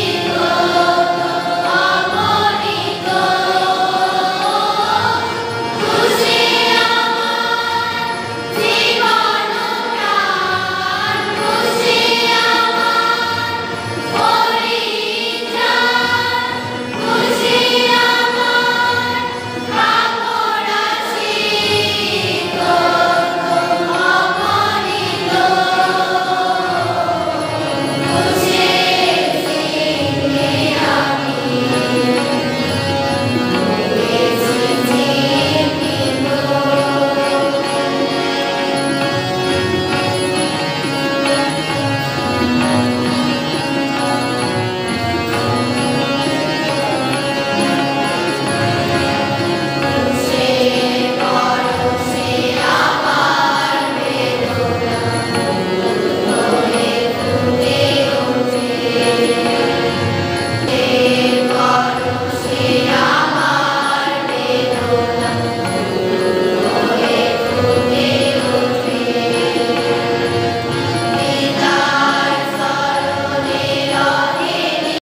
King